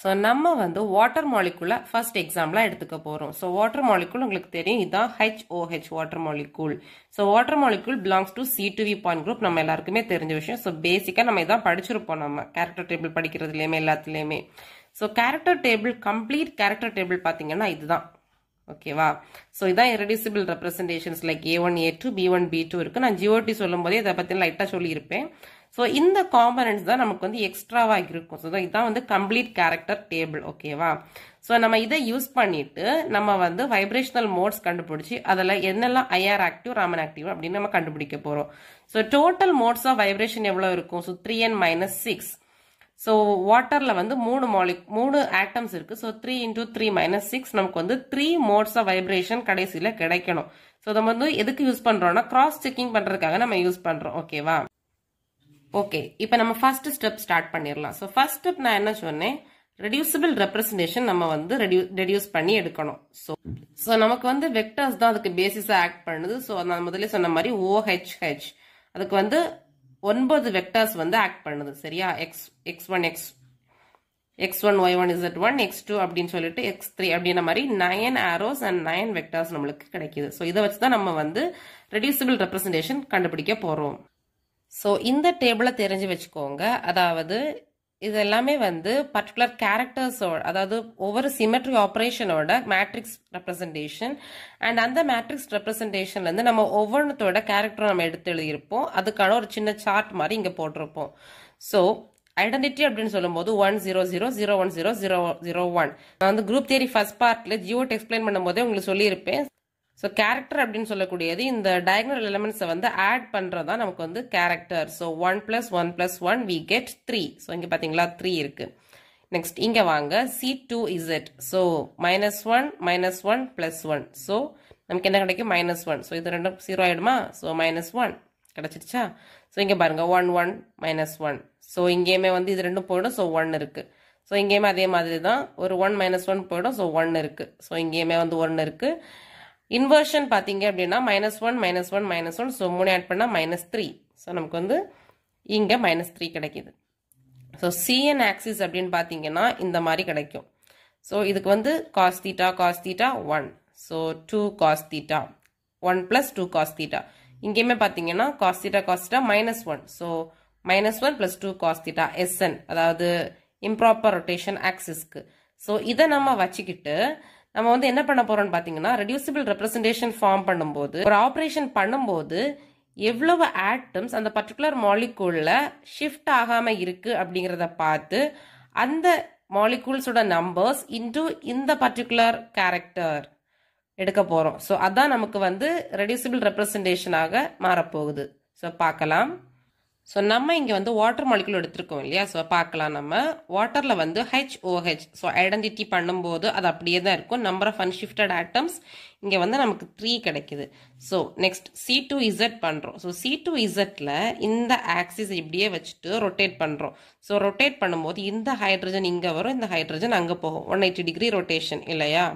So நம்ம வந்து water மாலிகுல first எக்ஸாம்பிளாக எடுத்துக்க போகிறோம் ஸோ வாட்டர் மாலிகுல் உங்களுக்கு தெரியும். இதுதான் H O H water molecule so water molecule belongs to C two V point group நம்ம எல்லாருக்குமே தெரிஞ்ச விஷயம். ஸோ பேசிக்காக நம்ம இதான் படிச்சிருப்போம் நம்ம. கேரக்டர் டேபிள் படிக்கிறதுலையுமே எல்லாத்துலேயுமே. So character table complete character table பார்த்தீங்கன்னா இதுதான். ஓகேவா ஸோ இதான் irreducible representations like A one A two B one B two இருக்கு. நான் ஜிஓடி சொல்லும் போதே இதை பற்றி லைட்டாக சொல்லியிருப்பேன். ஸோ இந்த காம்பனன்ட்ஸ் தான் நமக்கு வந்து எக்ஸ்ட்ராவாக இருக்கும். ஸோ இதுதான் வந்து கம்ப்ளீட் கேரக்டர் டேபிள் ஓகேவா ஸோ நம்ம இதை யூஸ் பண்ணிட்டு நம்ம வந்து வைப்ரேஷனல் மோட்ஸ் கண்டுபிடிச்சி அதில் என்னெல்லாம் ஐஆர் ஆக்டிவ் ராமன் ஆக்டிவ் அப்படின்னு நம்ம கண்டுபிடிக்க போகிறோம் so total modes of vibration எவ்வளோ இருக்கும்? So three and minus six so வாட்டரில் வந்து மூணு மாலிக் மூணு ஆட்டம்ஸ் இருக்கு. So three into three minus six நமக்கு வந்து த்ரீ மோட்ஸ் ஆஃப் வைப்ரேஷன் கடைசியில் கிடைக்கணும். ஸோ நம்ம வந்து எதுக்கு யூஸ் பண்ணுறோம்னா கிராஸ் செக்கிங் பண்ணுறதுக்காக நம்ம யூஸ் பண்ணுறோம் ஓகேவா ஓகே இப்போ நம்ம ஃபர்ஸ்ட் ஸ்டெப் ஸ்டார்ட் பண்ணிடலாம் ஸோ ஃபர்ஸ்ட் ஸ்டெப் நான் என்ன சொன்னேன்? ரெடியூசபிள் ரெப்ரஸன்டேஷன் நம்ம வந்து ரெடியூஸ் பண்ணி எடுக்கணும். ஸோ ஸோ நமக்கு வந்து வெக்டர்ஸ் தான் அதுக்கு பேசிஸாக ஆக்ட் பண்ணுது. ஸோ நான் முதல்ல சொன்ன மாதிரி ஓஹெச்ஹெச் அதுக்கு வந்து ஒன்பது வெக்டர்ஸ் வந்து ஆக்ட் பண்ணுது. சரியா? X x one x x one y one z one x two அப்படின்னு சொல்லிட்டு எக்ஸ் த்ரீ அப்படின்ற மாதிரி nine arrows and nine vectors நம்மளுக்கு கிடைக்குது. ஸோ இதை வச்சு தான் நம்ம வந்து ரெடியூசபிள் ரெப்ரஸன்டேஷன் கண்டுபிடிக்க போகிறோம் ஸோ இந்த டேபிளை தெரிஞ்சு வச்சுக்கோங்க. அதாவது இது எல்லாமே வந்து பர்டிகுலர் கேரக்டர்ஸோட அதாவது ஒவ்வொரு சிமெட்ரி ஆப்ரேஷனோட மேட்ரிக்ஸ் ரெப்ரசன்டேஷன் அண்ட் அந்த மேட்ரிக்ஸ் ரெப்ரசன்டேஷன்லேருந்து நம்ம ஒவ்வொன்றத்தோட கேரக்டரும் நம்ம எடுத்து எழுதியிருப்போம். அதுக்கான ஒரு சின்ன சார்ட் மாதிரி இங்கே போட்டிருப்போம். ஸோ ஐடென்டிட்டி அப்படின்னு சொல்லும்போது one zero zero zero one zero zero zero one நான் வந்து குரூப் தியரி ஃபர்ஸ்ட் பார்ட்டில் ஜியோட் எக்ஸ்பிளைன் பண்ணும்போதே உங்களுக்கு சொல்லியிருப்பேன். ஸோ கேரக்டர் அப்படின்னு சொல்லக்கூடியது இந்த டயக்னல் எலிமெண்ட்ஸை வந்து ஆட் பண்ணுறதா நமக்கு வந்து character so one plus one plus one we get three so இங்கே பார்த்தீங்களா த்ரீ இருக்குது நெக்ஸ்ட் இங்கே வாங்க. C two z so minus one minus one plus one so நமக்கு என்ன கிடைக்கும்? மைனஸ் ஒன் ஸோ இது ரெண்டும் ஜீரோ ஆயிடுமா? ஸோ மைனஸ் ஒன் கிடச்சிருச்சா? ஸோ இங்கே பாருங்கள் one one minus one so இங்கேயுமே வந்து இது ரெண்டும் போயிடும். ஸோ ஒன் இருக்குது ஸோ இங்கேயுமே அதே மாதிரி தான் ஒரு ஒன் மைனஸ் ஒன் போயிடும். ஸோ ஒன் இருக்குது ஸோ இங்கேயுமே வந்து ஒன்று இருக்குது இன்வர்ஷன் பார்த்தீங்க அப்படின்னா minus one minus one minus one so மூணு ஆட் பண்ணால் மைனஸ் த்ரீ ஸோ நமக்கு வந்து இங்கே மைனஸ் த்ரீ கிடைக்கிது. ஸோ சிஎன் ஆக்சிஸ் அப்படின்னு பார்த்தீங்கன்னா இந்த மாதிரி கிடைக்கும். ஸோ இதுக்கு வந்து cos theta cos theta one so two cos theta one plus two cos theta இங்கேயுமே பார்த்தீங்கன்னா cos theta cos theta minus one so minus one plus two cos theta S n அதாவது இம்ப்ராப்பர் ரொட்டேஷன் ஆக்சிஸ்க்கு so இதை நம்ம வச்சுக்கிட்டு நம்ம வந்து என்ன பண்ண போறோம்னு பாத்தீங்கன்னா ரெடியூசிபிள் ரெப்ரசன்டேஷன் ஃபார்ம் பண்ணும்போது ஒரு ஆப்ரேஷன் பண்ணும்போது எவ்வளவு ஆட்டம்ஸ் அந்த பர்டிகுலர் மாலிகூல்ல ஷிஃப்ட் ஆகாம இருக்கு அப்படிங்கிறத பார்த்து அந்த மாலிகூல்ஸோட நம்பர்ஸ் இன்டு இந்த பர்டிகுலர் கேரக்டர் எடுக்க போறோம். ஸோ அதான் நமக்கு வந்து ரெடியூசிபிள் ரெப்ரசன்டேஷனாக மாறப்போகுது. ஸோ பார்க்கலாம். ஸோ நம்ம இங்கே வந்து வாட்டர் மாலிகுல் எடுத்திருக்கோம் இல்லையா? ஸோ பார்க்கலாம் நம்ம. வாட்டரில் வந்து ஹெச்ஓஹெச் ஸோ ஐடென்டிட்டி பண்ணும்போது அது அப்படியே தான் இருக்கும். நம்பர் ஆஃப் அன்ஷிஃப்டட் ஆட்டம்ஸ் இங்கே வந்து நமக்கு த்ரீ கிடைக்குது. So next C two z பண்ணுறோம் ஸோ சி டூ இசட்டில் இந்த ஆக்சிஸ் இப்படியே வச்சுட்டு ரொட்டேட் பண்ணுறோம் ஸோ ரொட்டேட் பண்ணும்போது இந்த ஹைட்ரஜன் இங்கே வரும் இந்த ஹைட்ரஜன் அங்கே போகும். ஒன் எயிட்டி டிகிரி ரொட்டேஷன் இல்லையா?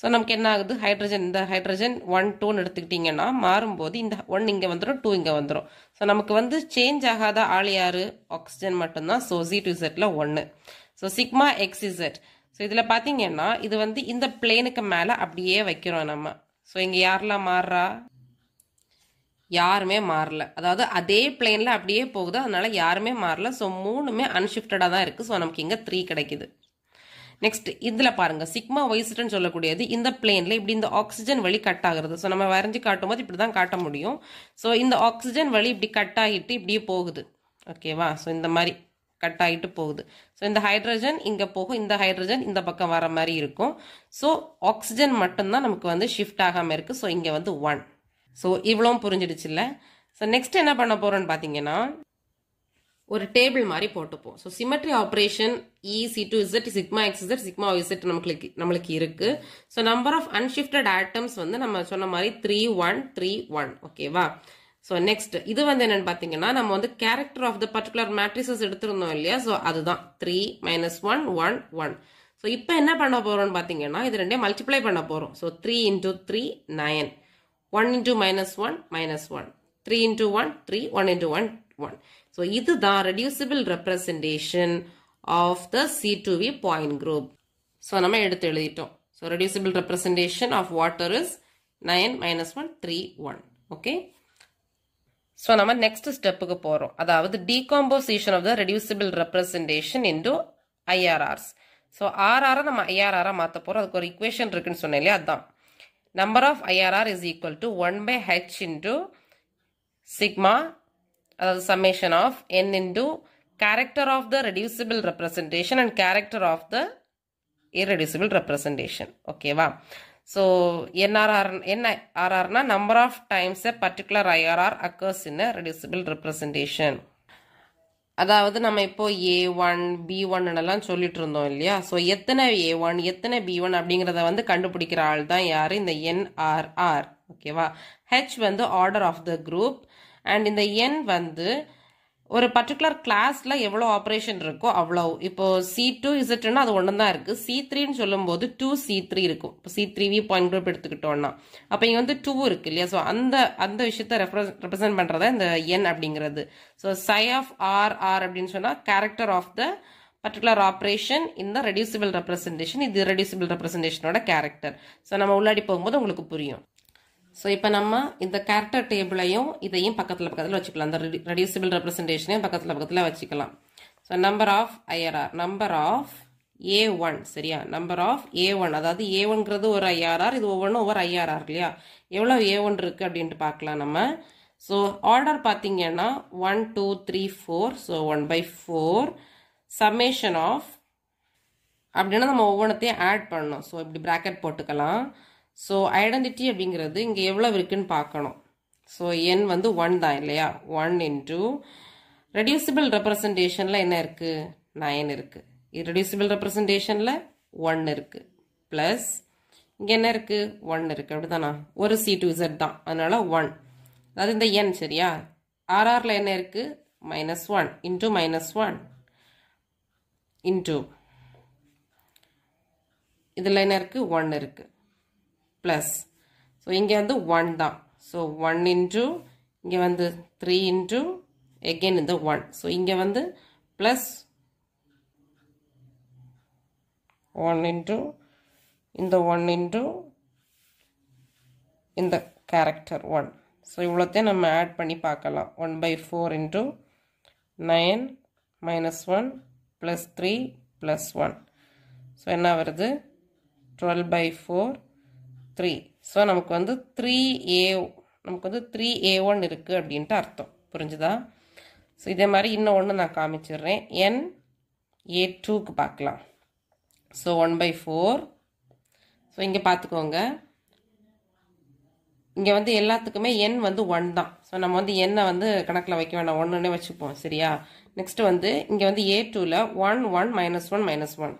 ஸோ நமக்கு என்ன ஆகுது ஹைட்ரஜன் இந்த ஹைட்ரஜன் ஒன் டூன்னு எடுத்துக்கிட்டிங்கன்னா மாறும்போது இந்த ஒன் இங்கே வந்துடும் டூ இங்கே வந்துடும் ஸோ நமக்கு வந்து சேஞ்ச் ஆகாத ஆள் யார்? ஆக்சிஜன் மட்டும்தான். ஸோ ஜி டு இசட்டில் ஒன்று so sigma x z so இதில் பார்த்தீங்கன்னா இது வந்து இந்த பிளேனுக்கு மேலே அப்படியே வைக்கிறோம் நம்ம. ஸோ இங்கே யாரெல்லாம் மாறுறா யாருமே மாறல. அதாவது அதே பிளேனில் அப்படியே போகுது. அதனால யாருமே மாறல. ஸோ மூணுமே அன்ஷிஃப்டடாக தான் இருக்குது ஸோ நமக்கு இங்கே த்ரீ கிடைக்குது. நெக்ஸ்ட் இதில் பாருங்க. சிக்மா ஒய்சிட்னு சொல்லக்கூடியது இந்த பிளேன்ல இப்படி இந்த ஆக்சிஜன் வழி கட் ஆகுறது. ஸோ நம்ம வரைஞ்சி காட்டும் போது இப்படி தான் காட்ட முடியும். ஸோ இந்த ஆக்சிஜன் வழி இப்படி கட் ஆகிட்டு இப்படியே போகுது. ஓகேவா ஸோ இந்த மாதிரி கட் ஆகிட்டு போகுது. ஸோ இந்த ஹைட்ரஜன் இங்கே போகும். இந்த ஹைட்ரஜன் இந்த பக்கம் வர மாதிரி இருக்கும். ஸோ ஆக்சிஜன் மட்டும்தான் நமக்கு வந்து ஷிஃப்ட் ஆகாமல் இருக்குது ஸோ இங்கே வந்து ஒன் ஸோ இவ்வளவும் புரிஞ்சிடுச்சுல்ல ஸோ நெக்ஸ்ட் என்ன பண்ண போகிறோன்னு பார்த்தீங்கன்னா ஒரு டேபிள் மாதிரி போட்டுப்போம். So symmetry operation E C two z sigma x z sigma z நம்மளுக்கு நம்மளுக்கு இருக்கு. So number of unshifted atoms வந்து நம்ம சொன்ன மாதிரி த்ரீ ஒன் த்ரீ ஒன் ஓகேவா ஸோ நெக்ஸ்ட் இது வந்து என்னன்னு பார்த்தீங்கன்னா நம்ம வந்து character of the particular matrices எடுத்திருந்தோம் இல்லையா? ஸோ அதுதான். Three minus one one one so இப்போ என்ன பண்ண போறோம்னு பார்த்தீங்கன்னா இது ரெண்டே மல்டிப்ளை பண்ண போறோம். So three into three nine one into minus one minus one three into one three one into one one so இதுதான் reducible representation of the C two v point group so நம்ம எடுத்து எழுதிட்டோம். So reducible representation of water is nine minus one three one okay so நம்ம next ஸ்டெப்புக்கு போகிறோம் அதாவது decomposition of the reducible representation into IRRs so ஆர்ஆரை நம்ம ஐஆர்ஆராக மாற்ற போகிறோம் அதுக்கு ஒரு இக்குவேஷன் இருக்குன்னு சொன்னேன் இல்லையா? அதுதான் number of IRR is equal to one by h into sigma அதாவது summation of n into character of the reducible representation and character of the irreducible representation. ஓகேவா ஸோ என்ஆர்ஆர் என்ன ஆர்ஆர்னா number of times a particular IRR occurs in reducible representation அதாவது நம்ம இப்போ ஏ one B one எல்லாம் சொல்லிட்டு இருந்தோம் இல்லையா? ஸோ எத்தனை ஏ ஒன் எத்தனை பி ஒன் அப்படிங்கிறத வந்து கண்டுபிடிக்கிற ஆள் தான் யார்? இந்த என்ஆர்ஆர் ஓகேவா ஹெச் வந்து order of the group and இந்த என் வந்து ஒரு பர்டிகுலர் கிளாஸ்ல எவ்வளோ ஆப்ரேஷன் இருக்கோ அவ்வளோ இப்போ சி டூ இசட்னா அது ஒன்று தான் இருக்கு சி த்ரீன்னு சொல்லும்போது டூ சி த்ரீ இருக்கும். இப்போ C three v point group எடுத்துக்கிட்டோம்னா. அப்போ இங்கே வந்து டூ இருக்கு இல்லையா? ஸோ அந்த அந்த விஷயத்த ரெப்ரசென்ட் பண்ணுறதா இந்த என் அப்படிங்கிறது. So psi of R R அப்படின்னு சொன்னால் character of the particular operation இந்த ரெடியூசிபிள் ரெப்ரசன்டேஷன் இது ரெடியூசிபிள் ரெப்ரசன்டேஷனோட கேரக்டர் ஸோ நம்ம உள்ளாடி போகும்போது உங்களுக்கு புரியும். ஸோ இப்போ நம்ம இந்த கேரக்டர் டேபிளையும் இதையும் பக்கத்தில் பக்கத்தில் வச்சுக்கலாம். இந்த ரெடியூசிபிள் ரெப்ரசன்டேஷனையும் பக்கத்தில் பக்கத்தில் வச்சுக்கலாம். So number of IRR number of A one சரியா? நம்பர் ஆஃப் ஏ ஒன் அதாவது ஏ ஒன்ங்கிறது ஒரு ஐஆர்ஆர் இது ஒவ்வொன்றும் ஒவ்வொரு ஐஆர்ஆர் இல்லையா? எவ்வளோ ஏ ஒன் இருக்குது அப்படின்ட்டு பார்க்கலாம் நம்ம. ஸோ ஆர்டர் பார்த்தீங்கன்னா one two three four so one by four summation of அப்படின்னா நம்ம ஒவ்வொன்றத்தையும் ஆட் பண்ணணும். ஸோ இப்படி ப்ராக்கெட் போட்டுக்கலாம். ஸோ ஐடென்டிட்டி அப்படிங்கிறது இங்கே எவ்வளோ இருக்குன்னு பார்க்கணும். ஸோ என் வந்து ஒன் தான் இல்லையா? ஒன் இன்டூ ரெடியூசிபிள் ரெப்ரசன்டேஷனில் என்ன இருக்குது நயன் இருக்குது இரெடியூசிபிள் ரெப்ரசன்டேஷனில் ஒன் இருக்குது ப்ளஸ் இங்கே என்ன இருக்குது ஒன் இருக்குது அப்படிதானா ஒரு சி டூ இசட் தான். அதனால் ஒன் அதாவது இந்த என் சரியா? ஆர்ஆரில் என்ன இருக்குது minus one into minus one into இதில் என்ன இருக்குது ஒன் இருக்குது ப்ளஸ் ஸோ இங்கே வந்து ஒன் தான். ஸோ ஒன் இன்ட்டு இங்கே வந்து த்ரீ இன்ட்டு எகெயின் இந்த ஒன் ஸோ இங்கே வந்து ப்ளஸ் ஒன் இன்ட்டு இந்த ஒன் இன்ட்டு இந்த கேரக்டர் ஒன் ஸோ இவ்வளோத்தையும் நம்ம ஆட் பண்ணி பார்க்கலாம். One by four into nine minus one plus three plus one so என்ன வருது? Twelve by four three so நமக்கு வந்து த்ரீ ஏ நமக்கு வந்து த்ரீ ஏ ஒன் இருக்குது அப்படின்ட்டு அர்த்தம். புரிஞ்சுதா? ஸோ இதே மாதிரி இன்னும் ஒன்று நான் காமிச்சிடுறேன். என் ஏ டூக்கு பார்க்கலாம். So one by four so இங்கே பார்த்துக்கோங்க. இங்கே வந்து எல்லாத்துக்குமே என் வந்து ஒன் தான். ஸோ நம்ம வந்து எண்ணை வந்து கணக்கில் வைக்க வேண்டாம் ஒன்றுன்னே வச்சுப்போம் சரியா? நெக்ஸ்ட் வந்து இங்கே வந்து ஏ டூவில் one one minus one minus one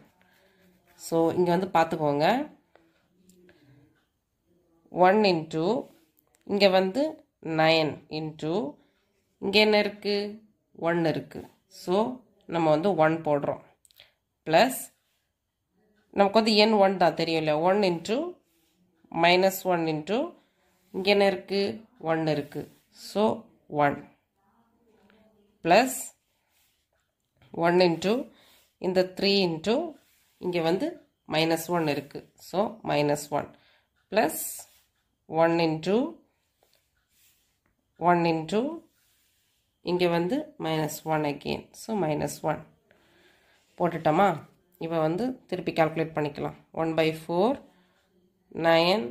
so இங்கே வந்து பார்த்துக்கோங்க. ஒன் இன்ட்டு இங்கே வந்து நயன் இன்ட்டு இங்கே என்ன இருக்குது ஒன் இருக்குது ஸோ நம்ம வந்து ஒன் போடுறோம். ப்ளஸ் நமக்கு வந்து என் ஒன் தான் தெரியும் இல்லையா? One into minus one into இங்கே என்ன இருக்குது ஒன் இருக்குது so one plus one into இந்த த்ரீ இன்ட்டு இங்கே வந்து மைனஸ் ஒன் இருக்குது so minus one plus one into one into இங்கே வந்து minus one again so minus one போட்டுட்டோமா? இப்போ வந்து திருப்பி கால்குலேட் பண்ணிக்கலாம். One by four nine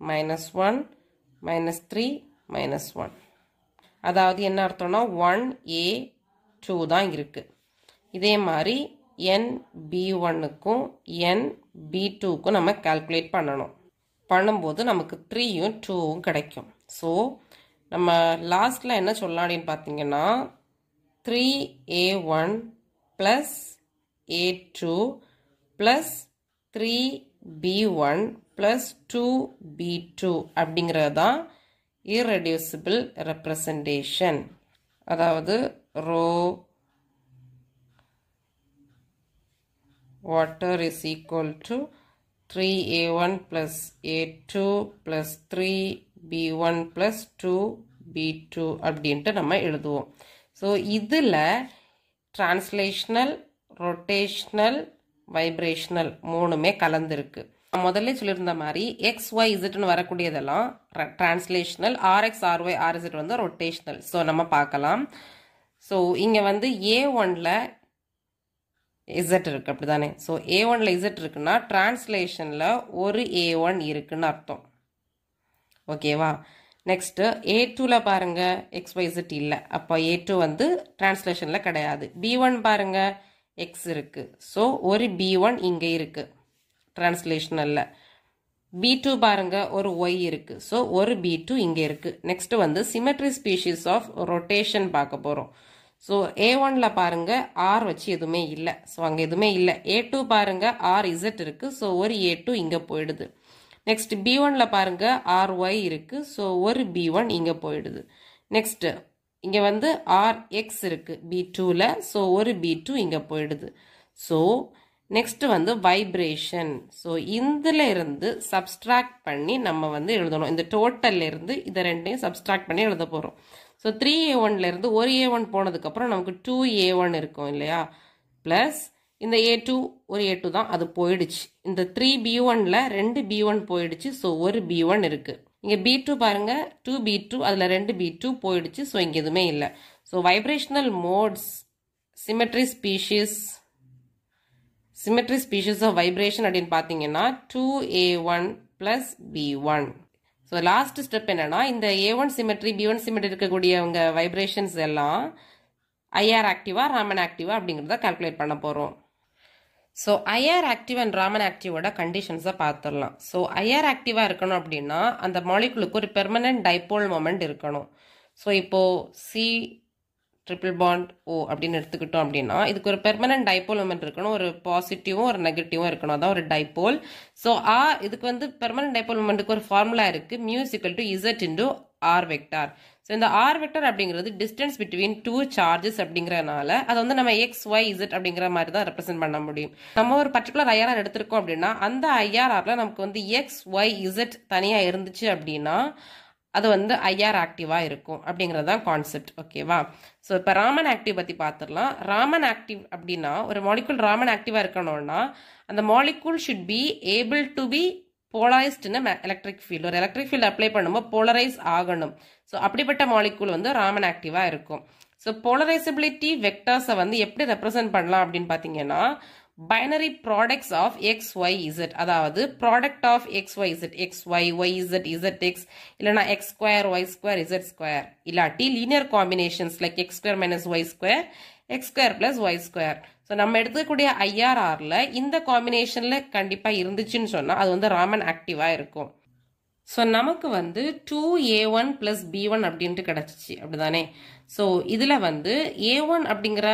minus one minus three minus one அதாவது என்ன அர்த்தம்னா ஒன் ஏ டூ தான் இருக்குது இதே மாதிரி என் பி ஒன்னுக்கும் என் பி டூக்கும் நம்ம கால்குலேட் பண்ணணும். பண்ணும்போது நமக்கு த்ரீயும் டூவும் கிடைக்கும். ஸோ நம்ம லாஸ்ட்டில் என்ன சொல்லலாம் அப்படின்னு பார்த்தீங்கன்னா three A one plus A two plus three B one plus two B two அப்படிங்கிறது தான் irreducible ரெப்ரசன்டேஷன் அதாவது rho water is equal to 3a1 plus a2 plus 3b1 plus 2b2 அப்படின்ட்டு நம்ம எழுதுவோம். ஸோ இதில் டிரான்ஸ்லேஷனல் ரொட்டேஷ்னல் வைப்ரேஷனல் மூணுமே கலந்துருக்கு. முதல்லே முதல்ல சொல்லியிருந்த மாதிரி எக்ஸ் ஒய் இசட்னு வரக்கூடியதெல்லாம் translational R x R y R z வந்து ரொட்டேஷ்னல் ஸோ நம்ம பார்க்கலாம். ஸோ இங்கே வந்து ஏ ஒனில் இசட் இருக்கு அப்படிதானே? ஸோ ஏ ஒன்ல இசட் இருக்குன்னா டிரான்ஸ்லேஷனில் ஒரு ஏ ஒன் இருக்குன்னு அர்த்தம். ஓகேவா நெக்ஸ்ட்டு ஏ டூவில் பாருங்கள் எக்ஸ் ஒய் இசட் இல்லை. அப்போ ஏ டூ வந்து டிரான்ஸ்லேஷனில் கிடையாது. பி ஒன் பாருங்கள் எக்ஸ் இருக்குது ஸோ ஒரு பி ஒன் இங்கே இருக்குது டிரான்ஸ்லேஷனில் பி டூ பாருங்கள் ஒரு ஒய் இருக்குது ஸோ ஒரு பி டூ இங்கே இருக்குது நெக்ஸ்ட்டு வந்து சிமெட்ரி ஸ்பீஷீஸ் ஆஃப் ரொட்டேஷன் பார்க்க போகிறோம் ஸோ ஏ ஒன்ல பாருங்க ஆர் வச்சு எதுவுமே இல்லை. ஸோ அங்கே எதுவுமே இல்லை. ஏ டூ பாருங்க ஆர் இசட் இருக்கு. ஸோ ஒரு ஏ டூ இங்கே போயிடுது. நெக்ஸ்ட் பி ஒன்ல பாருங்க ஆர் ஒய் இருக்கு. ஸோ ஒரு பி ஒன் இங்கே போயிடுது. நெக்ஸ்ட் இங்கே வந்து ஆர் எக்ஸ் இருக்கு பி டூவில் ஸோ ஒரு பி டூ இங்கே போயிடுது. ஸோ நெக்ஸ்ட் வந்து வைப்ரேஷன் ஸோ இதில் இருந்து சப்ஸ்ட்ராக்ட் பண்ணி நம்ம வந்து எழுதணும். இந்த டோட்டல்ல இருந்து இதை ரெண்டையும் சப்ஸ்ட்ராக்ட் பண்ணி எழுத போகிறோம் ஸோ த்ரீ ஏ ஒன்லேருந்து ஒரு ஏ ஒன் போனதுக்கப்புறம் நமக்கு டூ ஏ ஒன் இருக்கும் இல்லையா? ப்ளஸ் இந்த ஏ டூ ஒரு ஏ டூ தான் அது போயிடுச்சு. இந்த த்ரீ பி ஒனில் ரெண்டு பி ஒன் போயிடுச்சு. ஸோ ஒரு பி ஒன் இருக்குது இங்கே பி டூ பாருங்க. டூ பி டூ அதில் ரெண்டு பி டூ போயிடுச்சு. ஸோ இங்கே எதுவுமே இல்லை. So vibrational modes symmetry species symmetry species of vibration அப்படின்னு பார்த்தீங்கன்னா two A one plus B one so last step என்னன்னா இந்த A one symmetry B one symmetry இருக்கக்கூடியவங்க வைப்ரேஷன்ஸ் எல்லாம் ஐஆர் ஆக்டிவா ராமன் ஆக்டிவா அப்படிங்கிறத கால்குலேட் பண்ண போகிறோம் so IR active and Raman ஆக்டிவோட கண்டிஷன்ஸை பார்த்துடலாம் ஸோ ஐஆர் ஆக்டிவாக இருக்கணும் அப்படின்னா அந்த மாலிகுலுக்கு ஒரு பெர்மனன்ட் டைப்போல் மொமெண்ட் இருக்கணும். ஸோ இப்போது சி ட்ரிபிள் பாண்ட் ஓ அப்படின்னு எடுத்துக்கிட்டோம் அப்படின்னா இதுக்கு ஒரு பெர்மனன்ட் டைப்போல் மொமெண்ட் இருக்கணும் ஒரு பாசிட்டிவும் ஒரு நெகட்டிவும் இருக்கணும். அதான் ஒரு டைப்போல் ஸோ ஆ இதுக்கு வந்து பெர்மனன்ட் டைப்போல் மொமெண்ட்டுக்கு ஒரு ஃபார்முலா இருக்கு. Mu is equal to z into r vector so இந்த ஆர் வெக்டர் அப்படிங்கிறது டிஸ்டன்ஸ் பிட்வீன் டூ சார்ஜஸ் அப்படிங்கிறனால அதை வந்து நம்ம எக்ஸ் ஒய் இசட் அப்படிங்கிற மாதிரி தான் ரெப்ரசென்ட் பண்ண முடியும். நம்ம ஒரு பர்டிகுலர் ஐஆர்ஆர் எடுத்திருக்கோம் அப்படின்னா அந்த ஐஆர்ஆர்ல நமக்கு வந்து எக்ஸ் ஒய் இசட் தனியாக இருந்துச்சு அப்படின்னா அது வந்து ஐஆர் ஆக்டிவாக இருக்கும் அப்படிங்கிறது தான் கான்செப்ட் ஓகேவா ஸோ இப்போ ராமன் ஆக்டிவ் பற்றி பார்த்துடலாம் ராமன் ஆக்டிவ் அப்படின்னா ஒரு மாலிகுல் ராமன் ஆக்டிவாக இருக்கணும்னா அந்த molecule should be able to be போலரைஸ்டுன்னு electric field ஒரு எலக்ட்ரிக் ஃபீல்டு அப்ளை பண்ணும்போது போலரைஸ் ஆகணும். ஸோ அப்படிப்பட்ட மாலிகுல் வந்து ராமன் ஆக்டிவாக இருக்கும். ஸோ போலரைசபிலிட்டி வெக்டர்ஸை வந்து எப்படி ரெப்ரசென்ட் பண்ணலாம் அப்படின்னு பார்த்தீங்கன்னா binary products of x y z அதாவது product of x y z x y y z z x இல்லைனா x square y square z square இல்லாட்டி linear combinations like x square minus y square x square plus y square so நம்ம எடுத்துக்கூடிய ஐஆர்ஆரில் இந்த காம்பினேஷன்ல கண்டிப்பாக இருந்துச்சுன்னு சொன்னால் அது வந்து ராமன் ஆக்டிவாக இருக்கும். ஸோ நமக்கு வந்து two A one plus B one அப்படின்ட்டு கிடச்சிச்சு. அப்படிதானே? ஸோ இதில் வந்து ஏ ஒன் அப்படிங்கிற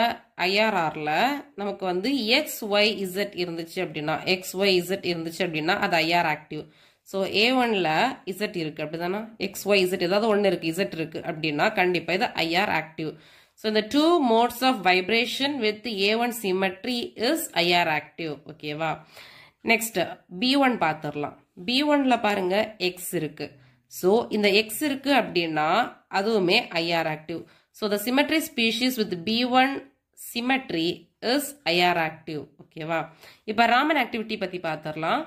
ஐஆர்ஆரில் நமக்கு வந்து எக்ஸ் ஒய் இசட் இருந்துச்சு அப்படின்னா எக்ஸ் ஒய் இசட் இருந்துச்சு அப்படின்னா அது ஐஆர் ஆக்டிவ் ஸோ ஏ ஒனில் இசட் அப்படி தானே எக்ஸ் ஒய் இசட் ஏதாவது ஒன்று இருக்குது இசட் இருக்குது அப்படின்னா கண்டிப்பாக இது ஐஆர் ஆக்டிவ் ஸோ இந்த two modes of vibration with A one symmetry is IR active ஓகேவா நெக்ஸ்ட் பி ஒன் பார்த்துடலாம் பி ஒன்ல பாருங்கள் எக்ஸ் இருக்குது ஸோ இந்த எக்ஸ் இருக்குது அப்படின்னா அதுவுமே IR active so the symmetry species with B one symmetry is IR active ஓகேவா இப்போ ராமன் ஆக்டிவிட்டி பற்றி பார்த்துடலாம்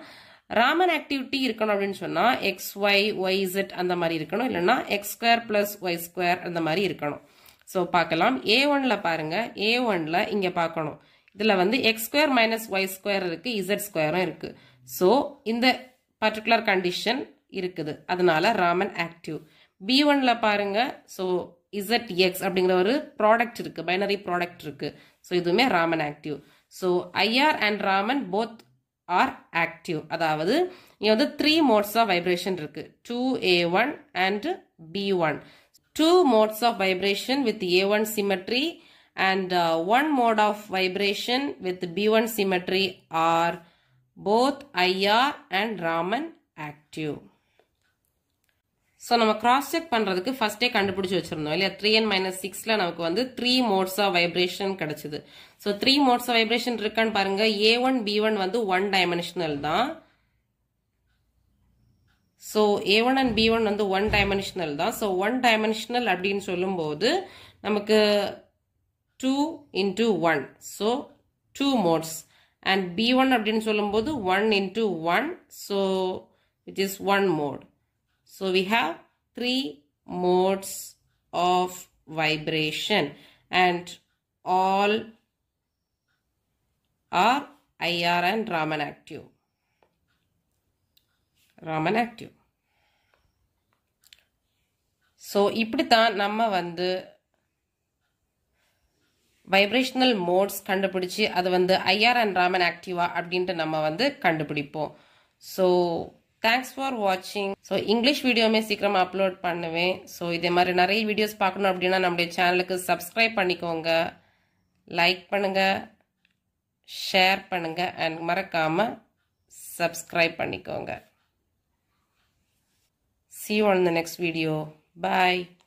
ராமன் ஆக்டிவிட்டி இருக்கணும் அப்படின்னு சொன்னால் எக்ஸ் ஒய் ஒய் இசட் அந்த மாதிரி இருக்கணும். இல்லைன்னா x square plus y square அந்த மாதிரி இருக்கணும். ஸோ பார்க்கலாம் ஏ ஒனில் பாருங்கள் ஏ ஒனில் இங்கே பார்க்கணும் இதில் வந்து x square minus y square இருக்குது இசட் ஸ்கொயரும் இருக்குது ஸோ இந்த பர்டிகுலர் கண்டிஷன் இருக்குது. அதனால ராமன் ஆக்டிவ் பி ஒனில் பாருங்கள் ஸோ இசட் எக்ஸ் அப்படிங்கிற ஒரு ப்ராடக்ட் இருக்குது பைனரி ப்ராடக்ட் இருக்குது ஸோ இதுவுமே Raman active so IR and Raman both are active அதாவது இங்கே வந்து த்ரீ மோட்ஸ் ஆஃப் வைப்ரேஷன் இருக்குது two A one and B one two modes of vibration with A one symmetry and one mode of vibration with B one symmetry are both IR and Raman active so நம்ம cross check பண்ணுறதுக்கு ஃபஸ்ட்டே கண்டுபிடிச்சி வச்சிருந்தோம் இல்லையா? Three என் minus சிக்ஸில் நமக்கு வந்து three modes of vibration கிடச்சிது. So three modes of vibration இருக்கான்னு பாருங்க. ஏ ஒன் பி ஒன் வந்து ஒன் டைமென்ஷனல் தான். So A one and B one வந்து ஒன் டைமென்ஷனல் தான். ஸோ ஒன் டைமென்ஷனல் அப்படின்னு சொல்லும்போது நமக்கு two into one so two modes and B one அப்படின்னு சொல்லும்போது one into one so it is one mode so we have three modes of vibration and all are IR and Raman active Raman active so இப்படி தான் நம்ம வந்து vibrational modes கண்டுபிடிச்சி அது வந்து IR and Raman ஆக்டிவா அப்படின்ட்டு நம்ம வந்து கண்டுபிடிப்போம். ஸோ தேங்க்ஸ் ஃபார் வாட்சிங் ஸோ இங்கிலீஷ் வீடியோவுமே சீக்கிரமாக அப்லோட் பண்ணுவேன். ஸோ இதே மாதிரி நிறைய வீடியோஸ் பார்க்கணும் அப்படின்னா நம்முடைய சேனலுக்கு சப்ஸ்கிரைப் பண்ணிக்கோங்க. லைக் பண்ணுங்கள் ஷேர் பண்ணுங்கள் அண்ட் மறக்காமல் சப்ஸ்கிரைப் பண்ணிக்கோங்க. See you on the next video. Bye.